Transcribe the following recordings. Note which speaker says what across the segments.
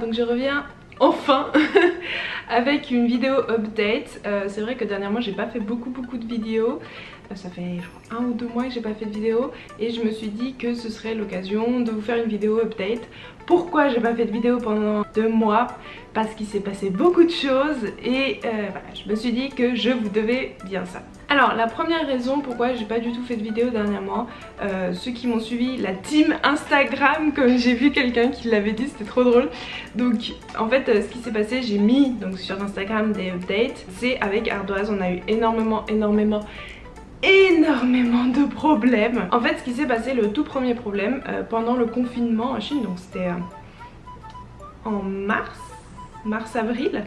Speaker 1: Donc je reviens enfin avec une vidéo update. Euh, c'est vrai que dernièrement j'ai pas fait beaucoup beaucoup de vidéos. Ça fait un ou deux mois que j'ai pas fait de vidéo et je me suis dit que ce serait l'occasion de vous faire une vidéo update. Pourquoi j'ai pas fait de vidéo pendant deux mois? Parce qu'il s'est passé beaucoup de choses et euh, je me suis dit que je vous devais bien ça. Alors la première raison pourquoi j'ai pas du tout fait de vidéo dernièrement, euh, ceux qui m'ont suivi, la team Instagram, comme j'ai vu quelqu'un qui l'avait dit, c'était trop drôle. Donc en fait euh, ce qui s'est passé, j'ai mis donc sur Instagram des updates, c'est avec Ardoise, on a eu énormément, énormément énormément de problèmes. En fait ce qui s'est passé, le tout premier problème, euh, pendant le confinement en Chine, donc c'était en mars, mars-avril,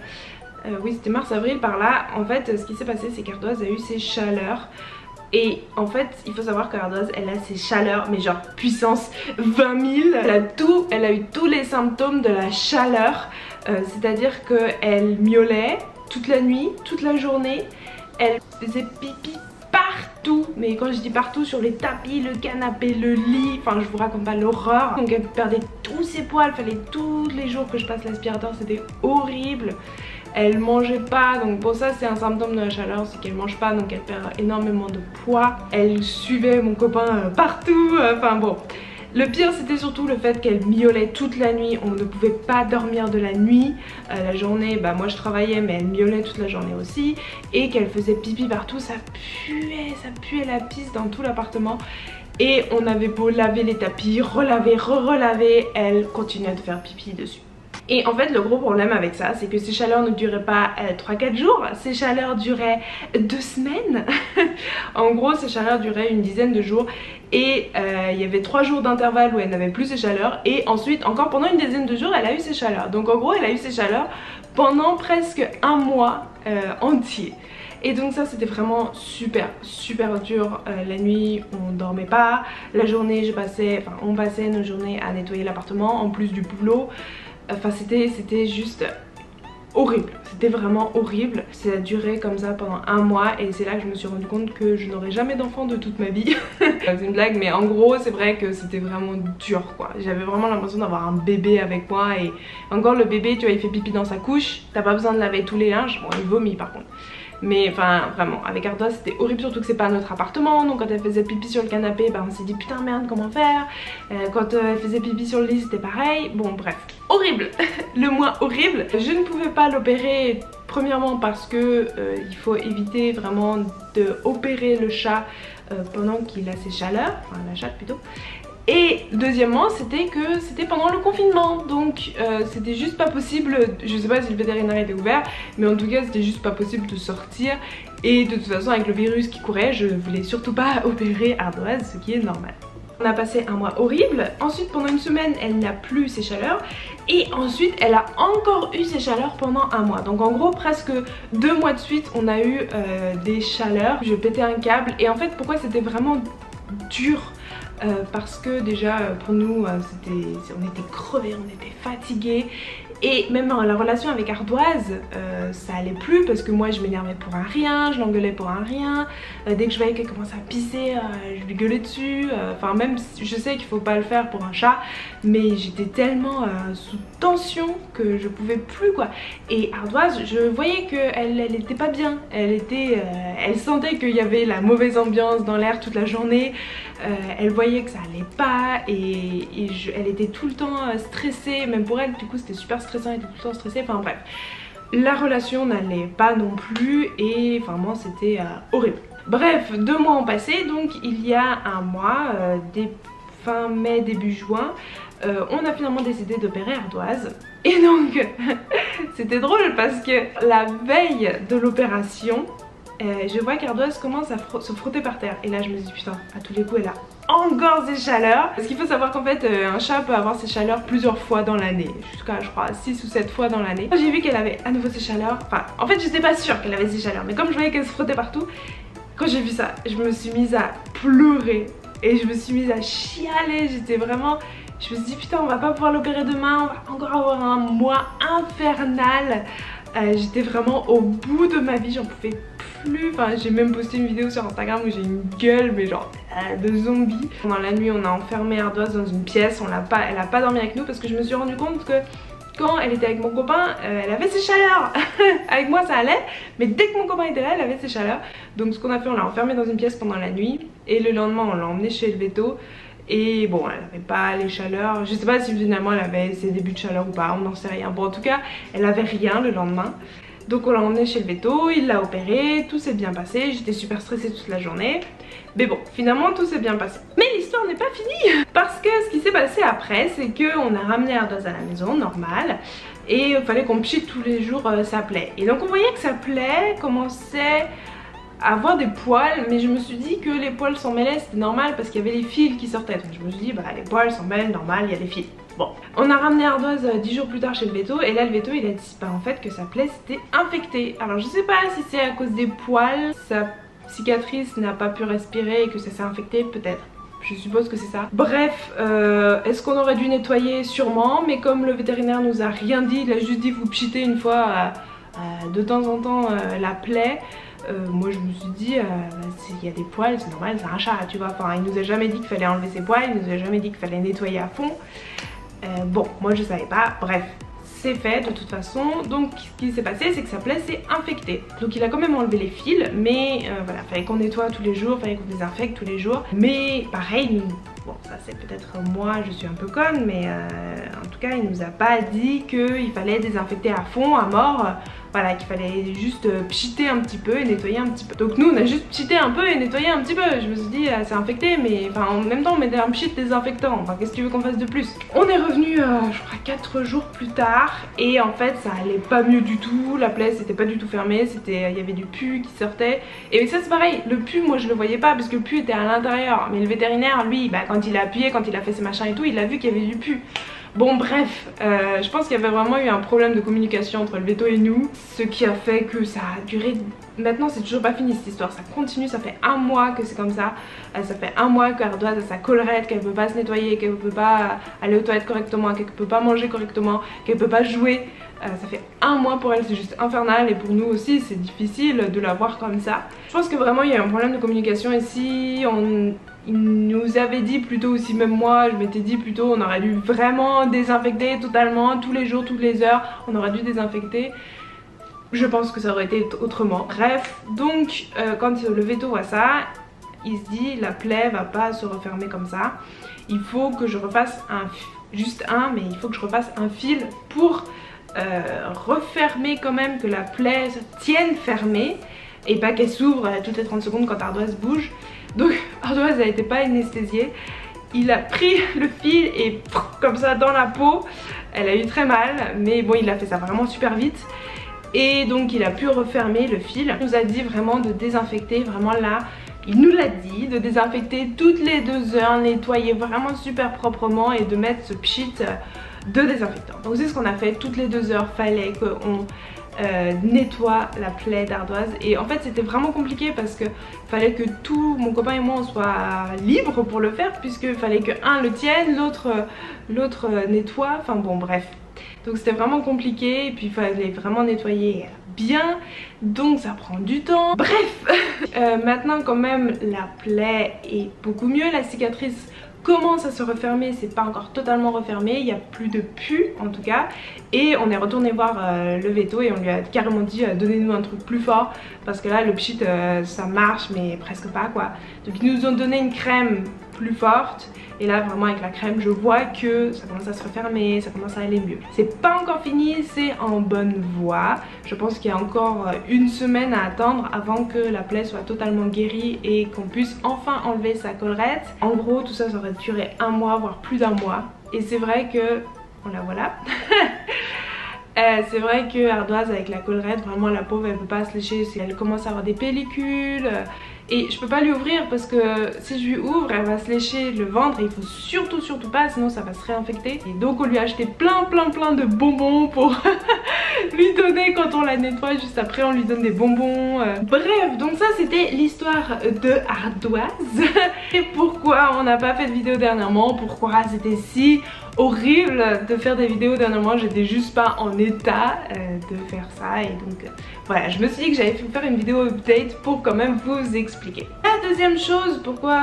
Speaker 1: euh, oui c'était mars-avril par là, en fait ce qui s'est passé c'est qu'Ardoise a eu ses chaleurs et en fait, il faut savoir qu'Ardoise, elle a ses chaleurs, mais genre puissance 20 000. Elle a tout, elle a eu tous les symptômes de la chaleur. Euh, c'est-à-dire qu'elle miaulait toute la nuit, toute la journée. Elle faisait pipi partout. Mais quand je dis partout, sur les tapis, le canapé, le lit. Enfin, je vous raconte pas l'horreur. Donc elle perdait tous ses poils. Fallait tous les jours que je passe l'aspirateur. C'était horrible elle mangeait pas donc pour ça c'est un symptôme de la chaleur c'est qu'elle mange pas donc elle perd énormément de poids elle suivait mon copain euh, partout euh, enfin bon le pire c'était surtout le fait qu'elle miaulait toute la nuit, on ne pouvait pas dormir de la nuit, euh, la journée. Bah moi je travaillais mais elle miaulait toute la journée aussi. Et qu'elle faisait pipi partout, ça puait, ça puait la pisse dans tout l'appartement. Et on avait beau laver les tapis, relaver, re-relaver, elle continuait de faire pipi dessus. Et en fait le gros problème avec ça c'est que ces chaleurs ne duraient pas 3-4 euh, jours, ces chaleurs duraient 2 semaines. en gros ces chaleurs duraient une dizaine de jours et euh, il y avait 3 jours d'intervalle où elle n'avait plus ces chaleurs et ensuite encore pendant une dizaine de jours elle a eu ses chaleurs. Donc en gros elle a eu ses chaleurs pendant presque un mois euh, entier. Et donc ça c'était vraiment super super dur La nuit on dormait pas La journée je passais, enfin on passait nos journées à nettoyer l'appartement En plus du boulot Enfin c'était juste horrible, c'était vraiment horrible. Ça a duré comme ça pendant un mois et c'est là que je me suis rendu compte que je n'aurais jamais d'enfant de toute ma vie. c'est une blague mais en gros c'est vrai que c'était vraiment dur quoi. J'avais vraiment l'impression d'avoir un bébé avec moi et encore le bébé tu vois il fait pipi dans sa couche, t'as pas besoin de laver tous les linges, bon il vomit par contre. Mais enfin vraiment avec Ardoise c'était horrible surtout que c'est pas notre appartement. Donc quand elle faisait pipi sur le canapé bah on s'est dit putain merde comment faire? Euh, Quand euh, elle faisait pipi sur le lit c'était pareil. Bon bref. Horrible. Le moins horrible. Je ne pouvais pas l'opérer premièrement parce que euh, il faut éviter vraiment de opérer le chat pendant qu'il a ses chaleurs, enfin la chatte plutôt et deuxièmement c'était que c'était pendant le confinement. Donc euh, c'était juste pas possible, je sais pas si le vétérinaire était ouvert mais en tout cas c'était juste pas possible de sortir. Et de toute façon avec le virus qui courait je voulais surtout pas opérer Ardoise ce qui est normal. On a passé un mois horrible, ensuite pendant une semaine elle n'a plus ses chaleurs. Et ensuite elle a encore eu ses chaleurs pendant un mois. Donc en gros presque deux mois de suite on a eu euh, des chaleurs, je pétais un câble. Et en fait pourquoi c'était vraiment dur euh, parce que déjà euh, pour nous euh, on était crevés, on était fatigués et même dans la relation avec Ardoise, ça allait plus parce que moi je m'énervais pour un rien, je l'engueulais pour un rien. dès que je voyais qu'elle commençait à pisser, je lui gueulais dessus. Enfin même je sais qu'il faut pas le faire pour un chat, mais j'étais tellement sous tension que je pouvais plus quoi. Et Ardoise, je voyais qu'elle elle était pas bien. Elle était, elle sentait qu'il y avait la mauvaise ambiance dans l'air toute la journée. elle voyait que ça allait pas et, elle était tout le temps euh, stressée, même pour elle du coup c'était super stressant, était tout le temps stressée, enfin bref. La relation n'allait pas non plus et vraiment c'était euh, horrible. Bref, deux mois ont passé donc il y a un mois, euh, fin mai, début juin, on a finalement décidé d'opérer Ardoise. Et donc, c'était drôle parce que la veille de l'opération, je vois qu'Ardoise commence à se frotter par terre. Et là, je me dis, putain, à tous les coups, elle a encore ses chaleurs. Parce qu'il faut savoir qu'en fait, euh, un chat peut avoir ses chaleurs plusieurs fois dans l'année. Jusqu'à, je crois, 6 ou 7 fois dans l'année. J'ai vu qu'elle avait à nouveau ses chaleurs. Enfin, en fait, j'étais pas sûre qu'elle avait ses chaleurs. Mais comme je voyais qu'elle se frottait partout, quand j'ai vu ça, je me suis mise à pleurer. Et je me suis mise à chialer. J'étais vraiment... Je me suis dit, putain, on va pas pouvoir l'opérer demain. On va encore avoir un mois infernal. Euh, j'étais vraiment au bout de ma vie. J'en pouvais j'ai même posté une vidéo sur Instagram où j'ai une gueule, mais genre euh, de zombie. Pendant la nuit, on a enfermé Ardoise dans une pièce. Elle a pas dormi avec nous parce que je me suis rendu compte que quand elle était avec mon copain, euh, elle avait ses chaleurs. avec moi ça allait, mais dès que mon copain était là, elle avait ses chaleurs. Donc ce qu'on a fait, on l'a enfermée dans une pièce pendant la nuit et le lendemain on l'a emmenée chez le veto. Et bon, elle avait pas les chaleurs. Je sais pas si finalement elle avait ses débuts de chaleur ou pas, on n'en sait rien. Bon, en tout cas, elle avait rien le lendemain. Donc on l'a emmenée chez le veto, il l'a opéré, tout s'est bien passé. J'étais super stressée toute la journée. Mais bon, finalement tout s'est bien passé. Mais l'histoire n'est pas finie Parce que ce qui s'est passé après, c'est qu'on a ramené Ardoise à la maison, normal. Et il fallait qu'on pchite tous les jours euh, sa plaie. Et donc on voyait que sa plaie commençait avoir des poils mais je me suis dit que les poils s'en mêlaient c'était normal parce qu'il y avait les fils qui sortaient donc je me suis dit bah les poils s'en mêlent normal il y a des fils bon on a ramené Ardoise 10 euh, jours plus tard chez le veto et là le veto il a dit bah en fait que sa plaie s'était infectée alors je sais pas si c'est à cause des poils sa cicatrice n'a pas pu respirer et que ça s'est infecté peut-être je suppose que c'est ça. Bref, euh, est-ce qu'on aurait dû nettoyer? Sûrement, mais comme le vétérinaire nous a rien dit, il a juste dit vous pchitez une fois euh, de temps en temps la plaie. Moi je me suis dit, euh, s'il y a des poils, c'est normal, c'est un chat, tu vois. Enfin, il nous a jamais dit qu'il fallait enlever ses poils, il nous a jamais dit qu'il fallait nettoyer à fond. Euh, bon, moi je savais pas, bref, c'est fait de toute façon. Donc ce qui s'est passé, c'est que sa plaie s'est infectée. Donc il a quand même enlevé les fils, mais voilà, fallait qu'on nettoie tous les jours, fallait qu'on désinfecte tous les jours. Mais pareil, bon ça c'est peut-être moi, je suis un peu conne, mais en tout cas il nous a pas dit qu'il fallait désinfecter à fond, à mort voilà, qu'il fallait juste euh, pchiter un petit peu et nettoyer un petit peu. Donc nous on a juste pchité un peu et nettoyé un petit peu. Je me suis dit ah, c'est infecté mais en même temps on mettait un pchit désinfectant. Qu'est-ce que tu veux qu'on fasse de plus? On est revenu euh, je crois 4 jours plus tard et en fait ça allait pas mieux du tout. La plaie c'était pas du tout fermée, c'était il y avait du pu qui sortait. Et ça c'est pareil, le pu moi je le voyais pas parce que le pu était à l'intérieur. Mais le vétérinaire lui bah, quand il a appuyé, quand il a fait ses machins et tout, il a vu qu'il y avait du pu. Bon bref, euh, je pense qu'il y avait vraiment eu un problème de communication entre le veto et nous, ce qui a fait que ça a duré... Maintenant c'est toujours pas fini cette histoire, ça continue, ça fait un mois que c'est comme ça, euh, ça fait un mois qu'Ardoise a sa collerette, qu'elle peut pas se nettoyer, qu'elle peut pas aller aux toilettes correctement, qu'elle peut pas manger correctement, qu'elle peut pas jouer. Euh, ça fait un mois pour elle, c'est juste infernal. Et pour nous aussi c'est difficile de la voir comme ça. Je pense que vraiment il y a un problème de communication. Ici, on il nous avait dit plutôt aussi même moi je m'étais dit plutôt on aurait dû vraiment désinfecter totalement tous les jours toutes les heures on aurait dû désinfecter. Je pense que ça aurait été autrement. Bref donc euh, quand le veto voit ça il se dit la plaie va pas se refermer comme ça. Il faut que je refasse un juste un mais il faut que je refasse un fil pour euh, refermer quand même que la plaie tienne fermée et pas qu'elle s'ouvre toutes les 30 secondes quand Ardoise bouge donc Ardoise a été pas anesthésiée. Il a pris le fil et comme ça dans la peau. Elle a eu très mal mais bon il a fait ça vraiment super vite. Et donc il a pu refermer le fil. Il nous a dit vraiment de désinfecter vraiment là. Il nous l'a dit de désinfecter toutes les deux heures, nettoyer vraiment super proprement et de mettre ce pchit de désinfectant. Donc c'est ce qu'on a fait, toutes les deux heures fallait qu'on euh, nettoie la plaie d'ardoise. Et en fait c'était vraiment compliqué parce que fallait que tout mon copain et moi on soit libre pour le faire puisque fallait que un le tienne l'autre l'autre nettoie. Enfin bon bref. Donc c'était vraiment compliqué. Et puis il fallait vraiment nettoyer bien. Donc ça prend du temps. Bref. Euh, maintenant quand même la plaie est beaucoup mieux. La cicatrice commence à se refermer, c'est pas encore totalement refermé, il y a plus de pu en tout cas. Et on est retourné voir euh, le veto et on lui a carrément dit euh, donnez-nous un truc plus fort parce que là le pchit euh, ça marche mais presque pas quoi. Donc ils nous ont donné une crème plus forte et là vraiment avec la crème je vois que ça commence à se refermer, ça commence à aller mieux. C'est pas encore fini, c'est en bonne voie. Je pense qu'il y a encore une semaine à attendre avant que la plaie soit totalement guérie et qu'on puisse enfin enlever sa collerette. En gros tout ça ça aurait duré un mois voire plus d'un mois et c'est vrai que... On la voilà Euh, c'est vrai que Ardoise avec la collerette, vraiment la pauvre elle peut pas se lécher, elle commence à avoir des pellicules euh, et je peux pas lui ouvrir parce que si je lui ouvre elle va se lécher le ventre et il faut surtout surtout pas sinon ça va se réinfecter. Et donc on lui a acheté plein plein plein de bonbons pour lui donner quand on la nettoie. Juste après, on lui donne des bonbons. Euh. Bref, donc ça, c'était l'histoire de Ardoise. Et pourquoi on n'a pas fait de vidéo dernièrement? Pourquoi c'était si horrible de faire des vidéos dernièrement? J'étais juste pas en état euh, de faire ça. Et donc, euh, voilà, je me suis dit que j'allais faire une vidéo update pour quand même vous expliquer. La deuxième chose, pourquoi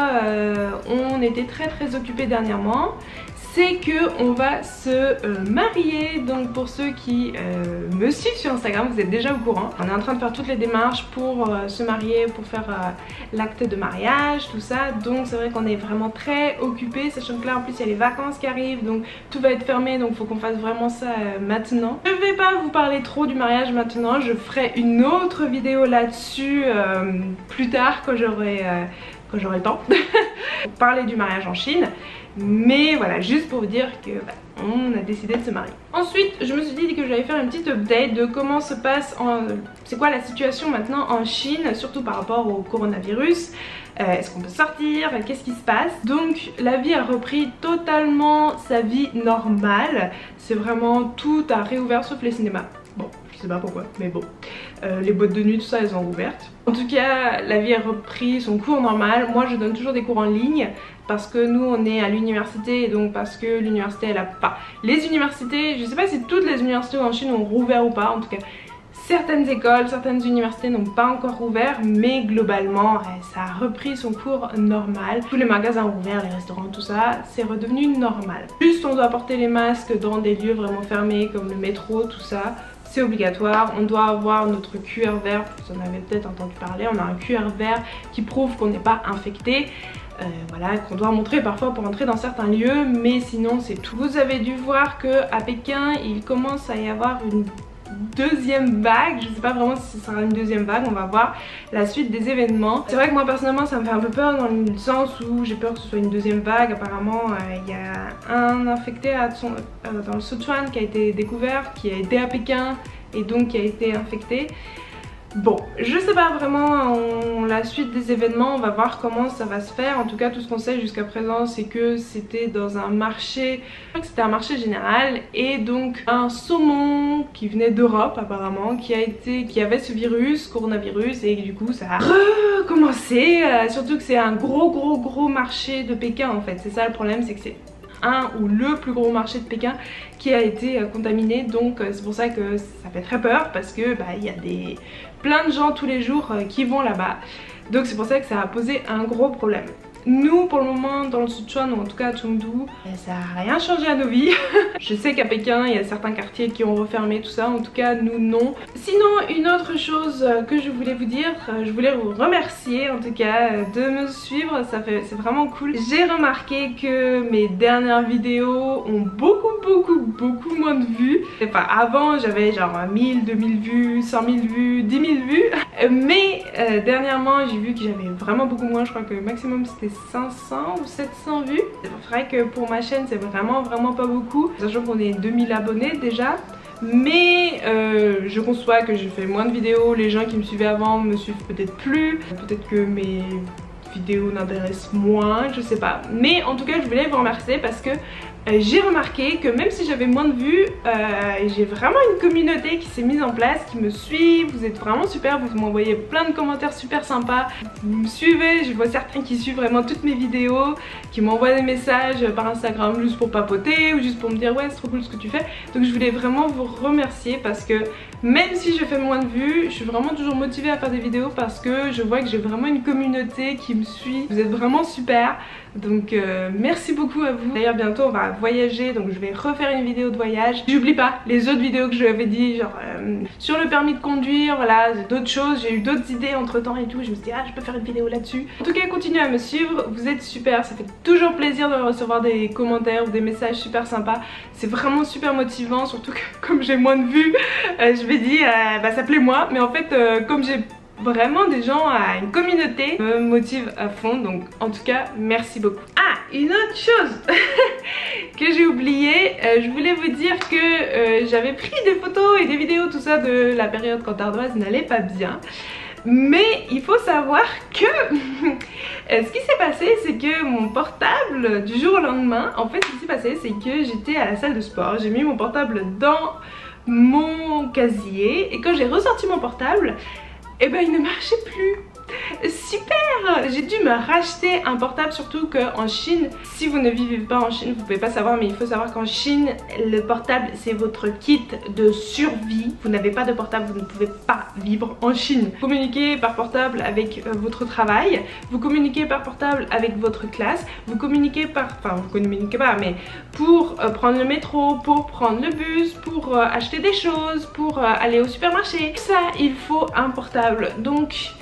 Speaker 1: on était très très occupé dernièrement, c'est que on va se euh, marier. Donc pour ceux qui euh, me suivent sur Instagram vous êtes déjà au courant. On est en train de faire toutes les démarches pour euh, se marier pour faire l'acte de mariage tout ça. Donc c'est vrai qu'on est vraiment très occupé sachant que là en plus il y a les vacances qui arrivent. Donc tout va être fermé. Donc faut qu'on fasse vraiment ça maintenant. Je vais pas vous parler trop du mariage maintenant. Je ferai une autre vidéo là-dessus plus tard quand j'aurai le temps. Parler du mariage en Chine mais voilà, juste pour vous dire que bah, on a décidé de se marier. Ensuite, je me suis dit que j'allais faire une petite update de comment se passe, c'est quoi la situation maintenant en Chine, surtout par rapport au coronavirus. Euh, est-ce qu'on peut sortir? Qu'est-ce qui se passe? Donc la vie a repris totalement sa vie normale. C'est vraiment tout a réouvert sauf les cinémas. Bon, je sais pas pourquoi, mais bon. Euh, les boîtes de nuit, tout ça, elles sont ouvertes. En tout cas, la vie a repris son cours normal. Moi, je donne toujours des cours en ligne parce que nous, on est à l'université et donc parce que l'université, elle a pas... Les universités, je sais pas si toutes les universités en Chine ont rouvert ou pas, en tout cas... Certaines écoles, certaines universités n'ont pas encore ouvert, mais globalement, ça a repris son cours normal. Tous les magasins ont ouvert, les restaurants, tout ça, c'est redevenu normal. Juste, on doit porter les masques dans des lieux vraiment fermés comme le métro, tout ça c'est obligatoire. On doit avoir notre QR vert, vous en avez peut-être entendu parler, on a un QR vert qui prouve qu'on n'est pas infecté. Euh, voilà, qu'on doit montrer parfois pour entrer dans certains lieux, mais sinon c'est tout. Vous avez dû voir que à Pékin, il commence à y avoir une deuxième vague, je sais pas vraiment si ce sera une deuxième vague, on va voir la suite des événements. C'est vrai que moi personnellement ça me fait un peu peur dans le sens où j'ai peur que ce soit une deuxième vague, apparemment euh, il y a un infecté euh, dans le Sichuan qui a été découvert, qui a été à Pékin et donc qui a été infecté. Bon, je sais pas vraiment la suite des événements, on va voir comment ça va se faire. En tout cas, tout ce qu'on sait jusqu'à présent, c'est que c'était dans un marché, c'était un marché général, et donc un saumon qui venait d'Europe apparemment, qui a été, qui avait ce virus, coronavirus, et du coup ça a recommencé. Euh, surtout que c'est un gros gros gros marché de Pékin en fait. C'est ça le problème, c'est que c'est un ou le plus gros marché de Pékin qui a été euh, contaminé donc euh, c'est pour ça que ça fait très peur parce que bah il y a des plein de gens tous les jours euh, qui vont là-bas. Donc c'est pour ça que ça a posé un gros problème. Nous, pour le moment, dans le Sichuan, ou en tout cas à Chengdu, ça n'a rien changé à nos vies. je sais qu'à Pékin, il y a certains quartiers qui ont refermé tout ça. En tout cas, nous, non. Sinon, une autre chose que je voulais vous dire, je voulais vous remercier en tout cas de me suivre. Ça fait, C'est vraiment cool. J'ai remarqué que mes dernières vidéos ont beaucoup, beaucoup, beaucoup moins de vues. Enfin, avant, j'avais genre 1000, 2000 vues, 100 000 vues, 10 000 vues. Mais euh, dernièrement, j'ai vu que j'avais vraiment beaucoup moins. Je crois que maximum c'était 500 ou 700 vues. C'est vrai que pour ma chaîne c'est vraiment vraiment pas beaucoup, sachant qu'on est 2000 abonnés déjà. Mais euh, je conçois que je fais moins de vidéos, les gens qui me suivaient avant me suivent peut-être plus, peut-être que mes vidéos n'intéressent moins, je sais pas. Mais en tout cas je voulais vous remercier parce que j'ai remarqué que même si j'avais moins de vues, euh, j'ai vraiment une communauté qui s'est mise en place, qui me suit, vous êtes vraiment super, vous m'envoyez plein de commentaires super sympas, vous me suivez, je vois certains qui suivent vraiment toutes mes vidéos, qui m'envoient des messages par Instagram juste pour papoter ou juste pour me dire ouais c'est trop cool ce que tu fais. Donc je voulais vraiment vous remercier parce que même si je fais moins de vues, je suis vraiment toujours motivée à faire des vidéos parce que je vois que j'ai vraiment une communauté qui me suit, vous êtes vraiment super. Donc euh, merci beaucoup à vous. D'ailleurs bientôt on va voyager donc je vais refaire une vidéo de voyage. J'oublie pas les autres vidéos que je avais dit genre euh, sur le permis de conduire, voilà d'autres choses. J'ai eu d'autres idées entre temps et tout. Je me suis dit ah je peux faire une vidéo là-dessus. En tout cas continuez à me suivre, vous êtes super. Ça fait toujours plaisir de recevoir des commentaires ou des messages super sympas. C'est vraiment super motivant surtout que comme j'ai moins de vues euh, je vais dire bah ça plaît moi. Mais en fait comme j'ai vraiment des gens à une communauté me motive à fond donc en tout cas merci beaucoup ah une autre chose que j'ai oublié euh, je voulais vous dire que euh, j'avais pris des photos et des vidéos tout ça de la période quand Ardoise n'allait pas bien mais il faut savoir que euh, ce qui s'est passé c'est que mon portable du jour au lendemain en fait ce qui s'est passé c'est que j'étais à la salle de sport j'ai mis mon portable dans mon casier et quand j'ai ressorti mon portable, et eh ben il ne marchait plus. Super J'ai dû me racheter un portable surtout qu'en Chine, si vous ne vivez pas en Chine, vous pouvez pas savoir mais il faut savoir qu'en Chine, le portable c'est votre kit de survie. Vous n'avez pas de portable, vous ne pouvez pas vivre en Chine. Vous communiquez par portable avec euh, votre travail, vous communiquez par portable avec votre classe, vous communiquez par... Enfin vous communiquez pas mais pour euh, prendre le métro, pour prendre le bus, pour euh, acheter des choses, pour aller au supermarché. Ça il faut un portable donc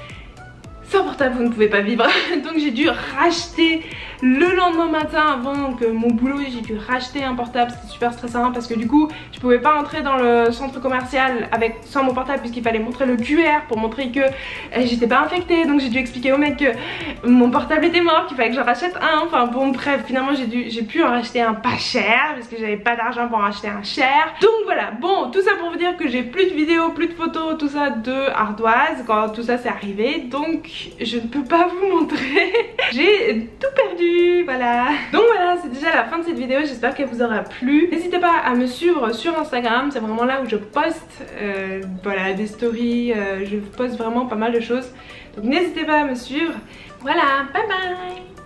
Speaker 1: sans portable vous ne pouvez pas vivre. Donc j'ai dû racheter le lendemain matin avant que mon boulot j'ai dû racheter un portable. C'était super stressant parce que du coup je pouvais pas entrer dans le centre commercial avec sans mon portable puisqu'il fallait montrer le QR pour montrer que euh, j'étais pas infectée. Donc j'ai dû expliquer au mec que mon portable était mort qu'il fallait que j'en rachète un. Enfin bon bref finalement j'ai pu en racheter un pas cher parce que j'avais pas d'argent pour en acheter un cher. Donc voilà. Bon tout ça pour vous dire que j'ai plus de vidéos plus de photos tout ça de ardoise quand tout ça s'est arrivé. Donc je ne peux pas vous montrer. J'ai tout perdu voilà. Donc voilà c'est déjà la fin de cette vidéo j'espère qu'elle vous aura plu. N'hésitez pas à me suivre sur Instagram c'est vraiment là où je poste euh, voilà des stories euh, je poste vraiment pas mal de choses. Donc n'hésitez pas à me suivre. Voilà bye bye